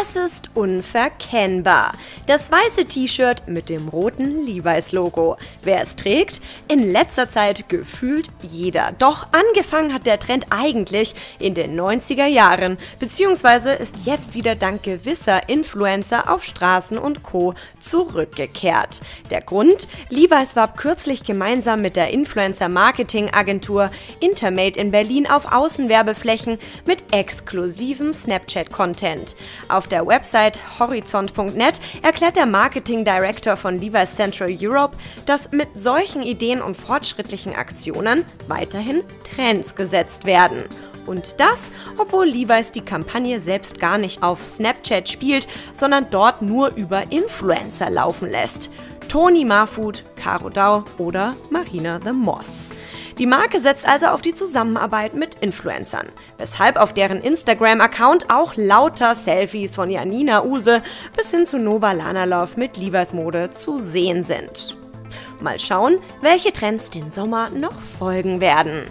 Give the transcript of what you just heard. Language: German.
Es ist unverkennbar. Das weiße T-Shirt mit dem roten Levi's-Logo. Wer es trägt? In letzter Zeit gefühlt jeder. Doch angefangen hat der Trend eigentlich in den 90er Jahren, beziehungsweise ist jetzt wieder dank gewisser Influencer auf Straßen und Co. zurückgekehrt. Der Grund? Levi's warb kürzlich gemeinsam mit der Influencer-Marketing-Agentur Intermate in Berlin auf Außenwerbeflächen mit exklusivem Snapchat-Content. Auf der Website horizont.net erklärt der Marketing Director von Levi's Central Europe, dass mit solchen Ideen und fortschrittlichen Aktionen weiterhin Trends gesetzt werden. Und das, obwohl Levi's die Kampagne selbst gar nicht auf Snapchat spielt, sondern dort nur über Influencer laufen lässt. Toni Marfood, Caro Dau oder Marina the Moss. Die Marke setzt also auf die Zusammenarbeit mit Influencern, weshalb auf deren Instagram-Account auch lauter Selfies von Janina Use bis hin zu Nova Lanalov mit Levi's Mode zu sehen sind. Mal schauen, welche Trends den Sommer noch folgen werden.